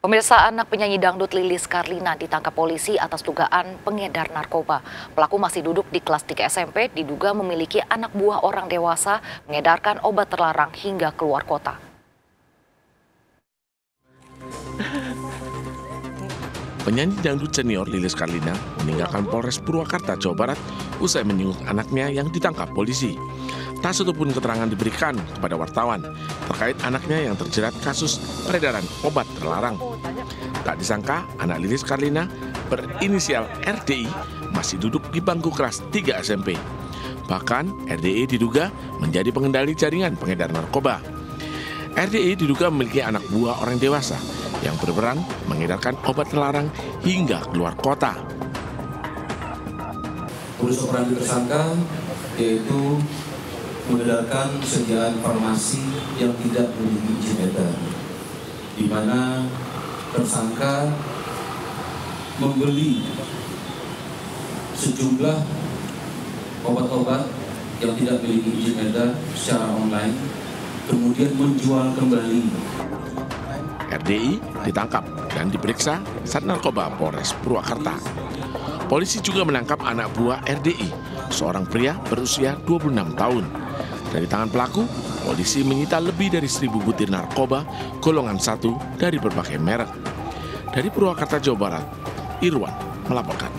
Pemirsa anak penyanyi dangdut Lilis Karlina ditangkap polisi atas dugaan pengedar narkoba. Pelaku masih duduk di kelas 3 SMP, diduga memiliki anak buah orang dewasa mengedarkan obat terlarang hingga keluar kota. Penyanyi dangdut senior Lilis Karlina meninggalkan Polres Purwakarta, Jawa Barat usai menyinggung anaknya yang ditangkap polisi. Tak satupun keterangan diberikan kepada wartawan terkait anaknya yang terjerat kasus peredaran obat terlarang. Tak disangka anak Lilis Karlina berinisial RDI masih duduk di bangku kelas 3 SMP. Bahkan RDI diduga menjadi pengendali jaringan pengedar narkoba. RDI diduga memiliki anak buah orang dewasa yang berperan mengedarkan obat terlarang hingga keluar kota. Modus operandi tersangka yaitu mengedarkan sediaan farmasi yang tidak memiliki izin edar, di mana tersangka membeli sejumlah obat-obat yang tidak memiliki izin edar secara online, kemudian menjual kembali. RDI ditangkap dan diperiksa saat narkoba Polres Purwakarta. Polisi juga menangkap anak buah RDI, seorang pria berusia 26 tahun. Dari tangan pelaku, polisi menyita lebih dari seribu butir narkoba golongan satu dari berbagai merek. Dari Purwakarta, Jawa Barat, Irwan melaporkan.